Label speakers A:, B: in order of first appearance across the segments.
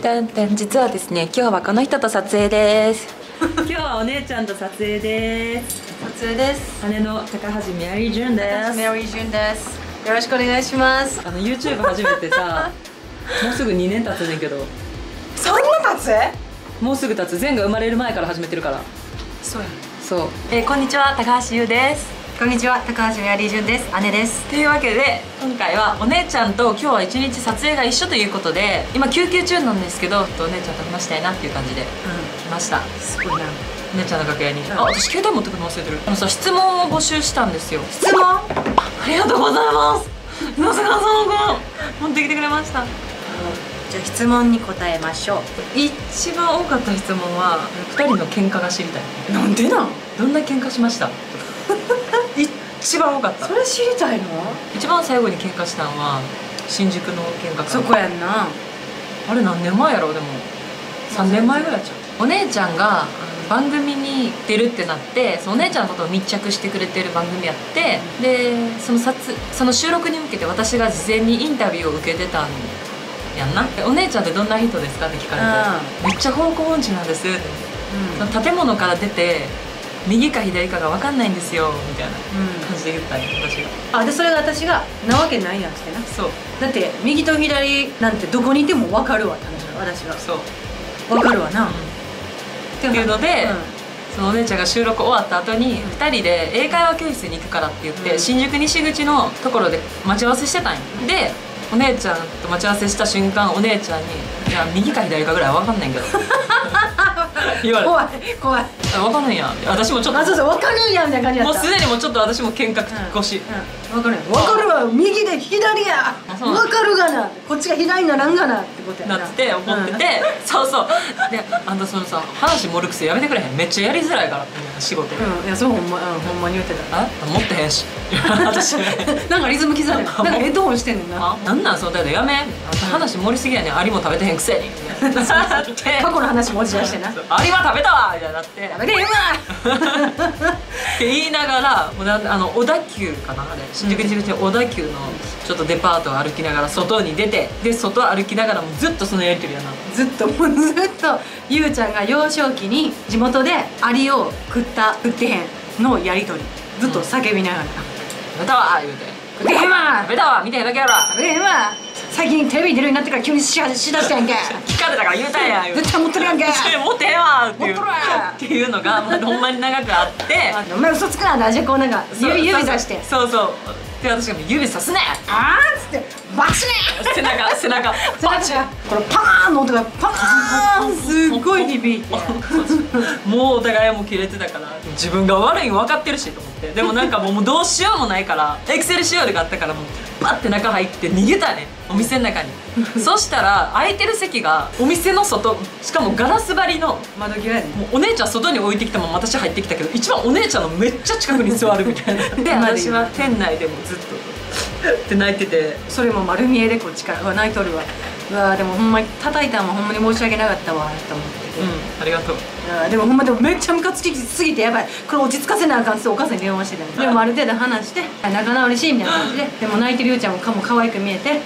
A: たんたん実はですね今日はこの人と撮影です今日はお姉ちゃんと撮影です
B: 撮影です
A: 姉の高橋メアリージュンです
B: メアリージュンですよろしくお願いします
A: あの YouTube 始めてさもうすぐ2年経つねんけど
B: そんな経つ
A: もうすぐ経つ善が生まれる前から始めてるから
B: そうや
A: そう、えーこんにちは高橋優です
B: こんにちは高橋メアリージュンです。姉です。
A: というわけで今回はお姉ちゃんと今日は一日撮影が一緒ということで今休憩中なんですけどお姉ちゃんと話したいなっていう感じで
B: う
A: 来ました。
B: んすごいな。
A: お姉ちゃんの楽屋に、
B: ん。
A: あ私携帯持ってくるの忘れてる。あのさ質問を募集したんですよ。
B: 質問？
A: ありがとうございます。なぜかその子持ってきてくれました。
B: じゃあ質問に答えましょ
A: 一番多かった質問は2人の喧嘩が知りたい。う
B: なんでなん？
A: どんな喧嘩しました？一番多かった。
B: それ知りたいの？
A: 一番最後に喧嘩したのは新宿の喧嘩
B: そこやんな。
A: あれ何年前やろでも。3年前ぐらいちゃう。お姉ちゃんが番組に出るってなってそのお姉ちゃんのことを密着してくれてる番組やってでその撮その収録に向けて私が事前にインタビューを受けてたんやんな。でお姉ちゃんってどんな人ですか？って聞かれて「めっちゃ方向音痴なんです」って。その建物から出て右か左かが分かんないんですよみたいな
B: うん、
A: 感じで言ったんよ私が。
B: あでそれが私がなわけないやんってな。
A: そう。
B: だって右と左なんてどこにいても分かるわって私が
A: そう。
B: 分かるわな、
A: っていうので、
B: う
A: そのお姉ちゃんが収録終わった後に2人で英会話教室に行くからって言って、
B: うん。
A: 新宿西口のところで待ち合わせしてたんよ。でお姉ちゃんと待ち合わせした瞬間お姉ちゃんに「いや右か左かぐらい分かんないんけど」言われ
B: 怖い怖い「
A: 分かんないやん」私もちょっと。
B: あそうそう分かるんやみたいな感じやった。
A: もうすでにもうちょっと私も喧嘩越し、
B: うん、分かる分かるわ。右で左や。分かるがな。こっちが左にならんがなってことや
A: な。ってて思ってて、そうそう。であんたそのさ話盛るくせやめてくれへん。めっちゃやりづらいから仕事、
B: うん、うん、いやそうほんま、うん、ほんまに言ってた。
A: あ持ってへんし。私。
B: なんかリズム刻んでなんかヘッドホンしてんねんな。
A: あなんなんその態度やめ。あんた話盛りすぎやねんアリも食べてへんくせに。
B: 過去の話持ち出してな。
A: アリは食べたわみたいになって。
B: やめてえわ
A: って言いながらもうあの小田急かなあれ。新宿西口の小田急のちょっとデパートを歩きながら外に出てで外歩きながらもずっとそのやり取りやな。
B: ずっともうずっとゆうちゃんが幼少期に地元でアリを食った食ってへんのやりとり。ずっと叫びながら。
A: 食べたわ言うて。
B: 食ってへんわ。
A: 食べたわ見てへんだけやろ。
B: 食べてへんわ最近テレビに出るようになってから急にししだしたやんけ。
A: 聞かれたから言うたんや。
B: 絶対持ってるやんけ。
A: 持ってへんわっていう。
B: 持っとるわ
A: っていうのがもうほんまに長くあって。
B: お前嘘つくなって味こうなんか指指さして。
A: そうそう。で私が「指さすね!」
B: あーっつってバチね。
A: 背中背中。バチン
B: これパーンの音がパーン。すっごい響いて。
A: もうお互いもう切れてたから自分が悪いの分かってるしと思って。でもなんかもうどうしようもないからエクセル仕様があったからもうパッて中入って逃げたね。お店の中に。そしたら空いてる席がお店の外。しかもガラス張りの
B: 窓際やね。
A: もうお姉ちゃん外に置いてきたまま私入ってきたけど一番お姉ちゃんのめっちゃ近くに座るみたいな。で私は店内でもずっとって泣いてて
B: それも丸見えでこっちからうわ泣いとるわ。うわでもほんまに叩いたんはほんまに申し訳なかったわと思ってて、
A: うんありがとう。
B: いやでもほんまでもめっちゃムカつきすぎてやばい。これ落ち着かせなあかんってお母さんに電話してたよでもある程度話して仲直りしみたいな感じででも泣いてるゆうちゃんもかも可愛く見えて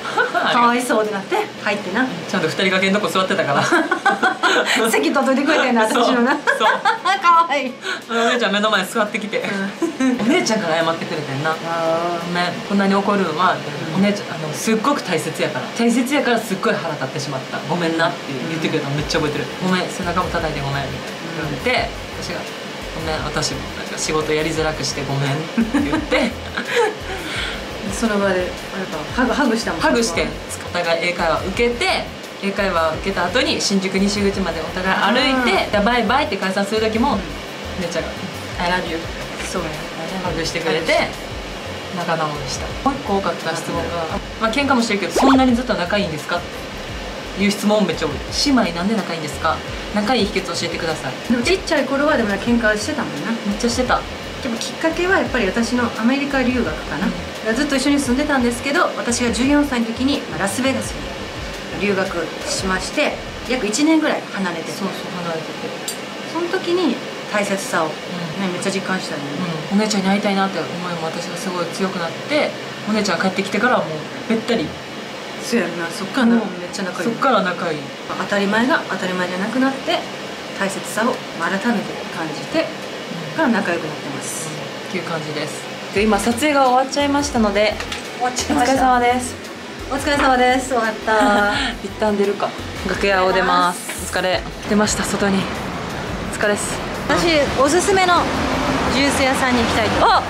B: かわいそうってなって入ってな。
A: ちゃんと二人掛けのとこ座ってたから。
B: 席取っといてくれたよな私のな。
A: そう。
B: かわいい。
A: お姉ちゃん目の前座ってきて、お姉ちゃんから謝ってくれてんな。
B: あ
A: ごめんこんなに怒るのは、お姉ちゃんあのすっごく大切やから。大切やからすっごい腹立ってしまった。ごめんなって言ってくれたのめっちゃ覚えてる。ごめん背中も叩いてごめんみたいな言われて私がごめん私もなんか仕事やりづらくしてごめんって言って。
B: ーその場であれかハグハグしたもん。
A: ハグしてお互い英会話受けて英会話受けた後に新宿西口までお互い歩いてバイバイって解散する時も姉ちゃんが「I love you」
B: そうや
A: ハグしてくれて仲直りした。もう一個多かった質問が「まあ喧嘩もしてるけどそんなにずっと仲いいんですか?」っていう質問めっちゃ多い「姉妹なんで仲いいんですか？仲いい秘訣教えてください」
B: でもちっちゃい頃はでも喧嘩してたもんな。
A: めっちゃしてた。
B: でもきっかけはやっぱり私のアメリカ留学かな、ずっと一緒に住んでたんですけど私が14歳の時にまあラスベガスに留学しまして約1年ぐらい離れてて。
A: そうそう離れてて。
B: その時に大切さを、
A: ん
B: ねめっちゃ実感したよね、
A: うん、お姉ちゃんに会いたいなって思いも私がすごい強くなってお姉ちゃんが帰ってきてからはもうべったり。
B: そうやんなそっから
A: もう
B: めっちゃ仲いい。
A: そっから仲いい。
B: 当たり前が当たり前じゃなくなって大切さを改めて感じてから仲良くなってます。
A: っていう感じです。で今撮影が終わっちゃいましたので
B: 終わっち
A: お疲れ様です。
B: お疲れ様です。終わった。
A: 一旦出るか。楽屋を出ます。お疲れ。出ました外に。お疲れです
B: 私おすすめのジュース屋さんに行きたいと
A: あ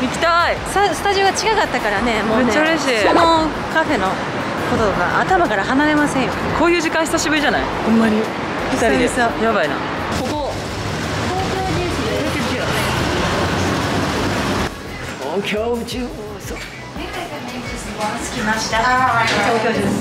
A: 行きたい。
B: さスタジオが近かったからねもうね。
A: めっちゃ嬉しい。
B: そのカフェのことが頭から離れませんよ。
A: こういう時間久しぶりじゃない？
B: ほんまに。
A: 二人で。やばいな。ここ。東京ジュース。
B: 着きました東京ジュース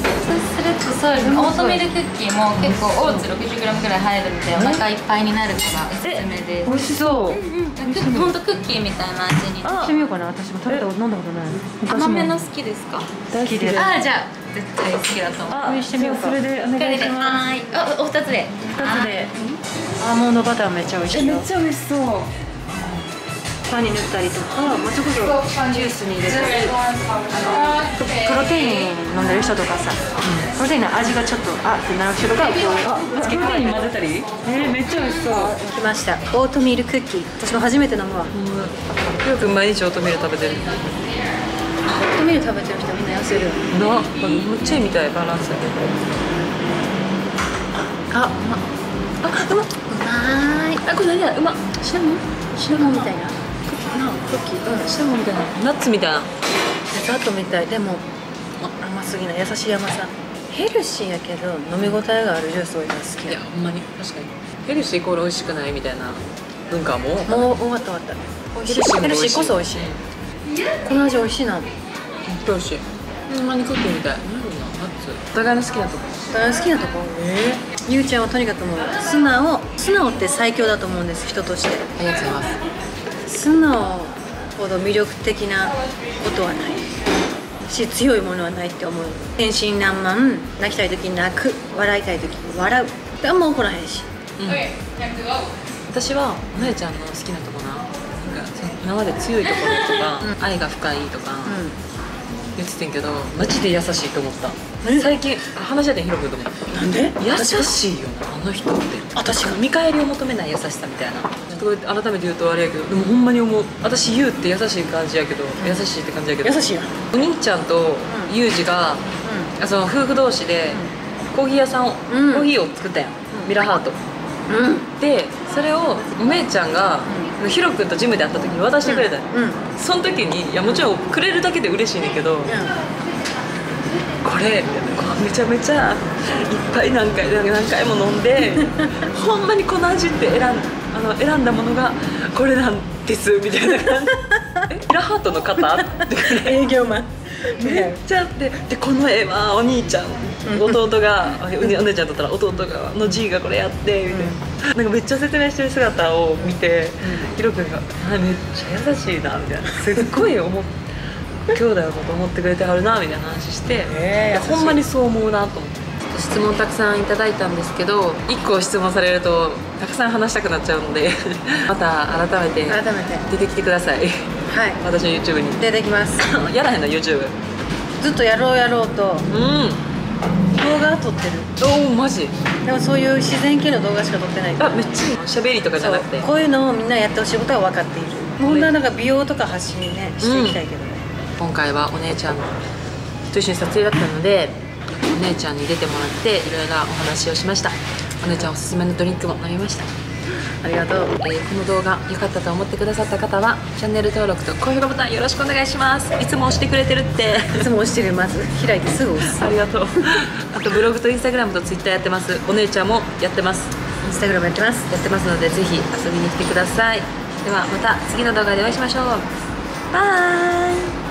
C: そうするとそうです。ねオートミールクッキーも結構オーツ 60g ぐらい入るのでお腹いっぱいになるからおすすめです。
A: 美味しそう。
C: ほん。とクッキーみたいな味に。
B: 行ってみようかな。私も食べたこと飲んだことない。
C: 甘めの好きですか？
A: 大好きです。
C: ああじゃあ絶対好きだと思う。
B: してみようか
A: それでお願いします。
C: はーいあお二つで。
A: 二つで。
B: アーモンドバターめっちゃ美味しいよ
A: ちゃ美味しそう。
B: パンに塗ったりとか、まあ、それこそジュースに入れたりロテイン飲んでる人とかさ、プロテインの味がちょっとあってなる人とかこう
A: つけ替えに混ぜたり？えー、めっちゃ美味しそう。
B: 来ました。オートミールクッキー。私も初めて飲むわ。オー
A: よく毎日オートミール食べてる。
B: トミール食べてる人みんな痩せるよ。
A: なめっちゃいいみたいバランスあうま。あうま。
C: うまーい。
A: あこれ何やうま。
B: シナモン？シナモンみたいな？
A: クッキー？うんシナモンみたいな。ナッツみたいな。
B: デザートみたい。でも甘すぎない優しい甘さヘルシーやけど飲み応えがあるジュース多いから好き。や
A: いやほんまに。確かに。ヘルシーイコール美味しくないみたいな文化も。
B: もう終わった終わった。美味しい。ヘルシーこそ美味しい。この味美味しいな。
A: 美味しい。ほんまにクッキーみたい。何やろなナッツ。お互いの好きなとこ。
B: 大好きなとこ。
A: え
B: ゆうちゃんはとにかくもう素直。素直って最強だと思うんです人として。
A: ありがとうございます。
B: 素直ほど魅力的なことはないし強いものはないって思う。天真爛漫泣きたい時に泣く笑いたい時に笑う。であんま怒らへん。し
A: 私はお姉ちゃんの好きなとこな。なん。か今まで強いところとか、愛が深いとか言ってたんやけどマジで優しいと思った。
B: え？
A: 最近話し合ってんヒロ君とも
B: なんで？
A: 優しいよなあの人って。
B: 私が
A: 見返りを求めない優しさみたいなと改めて言うとあれやけどでもほんまに思う。私優って優しい感じやけど、優しいって感じやけど
B: 優しいやん。
A: お兄ちゃんとユージが、あその夫婦同士でコーヒー屋さんを、
B: うん。
A: コーヒーを作ったやん、ミラハート。
B: うん。うん
A: でそれをお姉ちゃんが、ヒロ君とジムで会った時に渡してくれたよ、
B: うん。うん。
A: その時にいやもちろんくれるだけで嬉しいねんけど、これめちゃめちゃいっぱい何回何回も飲んで ほんまにこの味って選んあの選んだものがこれなんですみたいな感じ。えミラハートの方？っ て
B: 営業マン。
A: めっちゃででこの絵はお兄ちゃん。弟がおお姉ちゃんだったら弟がの G がこれやってみたいな,、なんかめっちゃ説明してる姿を見て、ヒロ君があめっちゃ優しいなみたいな。すっごい思っ 兄弟のこと思ってくれてはるなみたいな話して、
B: えー
A: ほんまにそう思うなと思って質問たくさんいただいたんですけど1個質問されるとたくさん話したくなっちゃうので また改めて
B: 改めて。
A: 出てきてください。
B: はい。
A: 私の YouTube に。
B: 出てきます。
A: やらへんの YouTube
B: ずっとやろうやろうと。
A: うん。
B: 動画を撮ってる。
A: おおマジ？
B: でもそういう自然系の動画しか撮ってない。
A: あめっちゃいい。喋りとかじゃなくて。
B: こういうのをみんなやってほしいことは分かっている。本当はなんか美容とか発信ねしていきたいけどね、
A: 今回はお姉ちゃんと一緒に撮影だったのでお姉ちゃんに出てもらっていろいろなお話をしました。お姉ちゃんおすすめのドリンクも飲みました、
B: ありがとう。
A: えーこの動画良かったと思ってくださった方はチャンネル登録と高評価ボタンよろしくお願いします。いつも押してくれてるって。
B: いつも押してるまず開いてすぐ押す。
A: ありがとう。あとブログとインスタグラムとツイッターやってます。お姉ちゃんもやってます。
B: インスタグラムやってます。
A: やってますのでぜひ遊びに来てください。ではまた次の動画でお会いしましょう。バイ